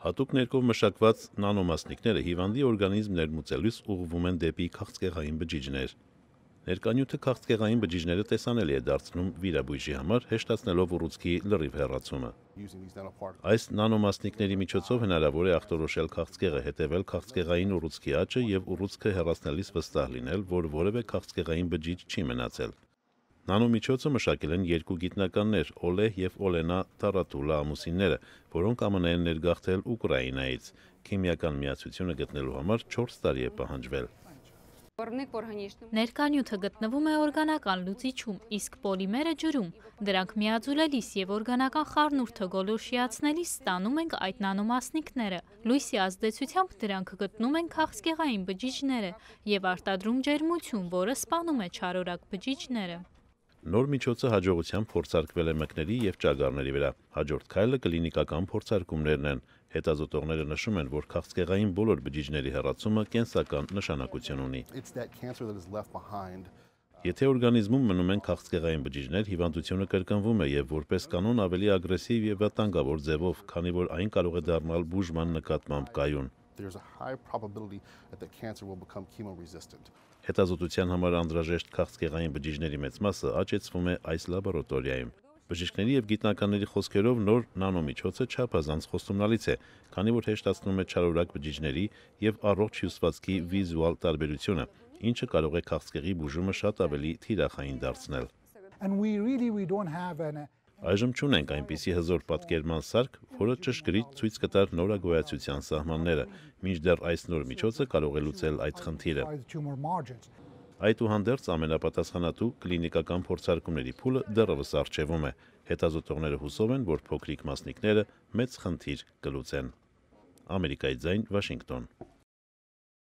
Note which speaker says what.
Speaker 1: Հատուկ ներկով մշակված նանոմասնիկները հիվանդի օրգանիզմ ներմուծելուց ուղղվում են դեպի քաղցկեղային բջիջներ։ Ներկանյութը քաղցկեղային բջիջները տեսանելի է դարձնում վիրաբույժի համար, հեշտացնելով ուռուցքի լրիվ հեռացումը։ Այս նանոմասնիկների միջոցով հնարավոր է ախտորոշել քաղցկեղը, հետևել քաղցկեղային ուռուցքի աճը եւ ուռուցքը հեռացնելիս վստահ լինել, որ որևէ քաղցկեղային բջիջ չի մնացել։ Նանոմիջոցը մշակել են երկու գիտնականներ՝ Օլեհ եւ Օլենա Տարատուլա ամուսինները, որոնք ԱՄՆ են ներգաղթել Ուկրաինայից։ Քիմիական միացությունը գտնելու համար 4 տարի է պահանջվել։
Speaker 2: Ներկանյութը գտնվում է օրգանական լուծիչում, իսկ պոլիմերը ջրում։ Դրանք միաձուլելիս եւ օրգանական խառնուրդը գոլորշիացնելիս ստանում ենք այդ նանոմասնիկները։ Լույսի ազդեցությամբ դրանք գտնում են քաղցկեղային բջիջները եւ արտադրում ջերմություն, որը սպանում է չարորակ բջիջները։
Speaker 1: Նոր միջոցը հաջողությամբ փորձարկվել է մկների եւ ճագարների վրա։ Հաջորդ քայլը կլինիկական փորձարկումներն են։ Հետազոտողները նշում են, որ քաղցկեղային բոլոր բջիջների հեռացումը կենսական նշանակություն ունի։ Եթե օրգանիզմում մնում են քաղցկեղային բջիջներ, հիվանդությունը կրկնվում է եւ որպես կանոն ավելի ագրեսիվ եւ վտանգավոր ձևով, քանի որ այն կարող է դառնալ բուժման նկատմամբ կայուն։ Հետազոտության համար անհրաժեշտ քաղցկեղային բջիջների մեծ մասը աճեցվում է այս լաբորատորիայում։ Բժիշկների եւ գիտնականների խոսքերով նոր նանոմիջոցը չափազանց խոստումնալից է, քանի որ հեշտացնում է չարորակ բջիջների եւ առողջ հյուսվածքի վիզուալ տարբերությունը, ինչը կարող է քաղցկեղի բուժումը շատ ավելի թիրախային դարձնել։ Այժմ չունենք այնպիսի հզոր պատկերման սարք, որը ճշգրիտ ցույց կտար նորագոյացության սահմանները, մինչդեռ այս նոր միջոցը կարող է լուծել այդ խնդիրը։ Այդուհանդերձ ամենապատասխանատու կլինիկական փորձարկումների փուլը դեռևս արժևում է։ Հետազոտողները հուսով են, որ փոքրիկ մասնիկները մեծ խնդիր կլուծեն։ Ամերիկայի ձայն Վաշինգտոն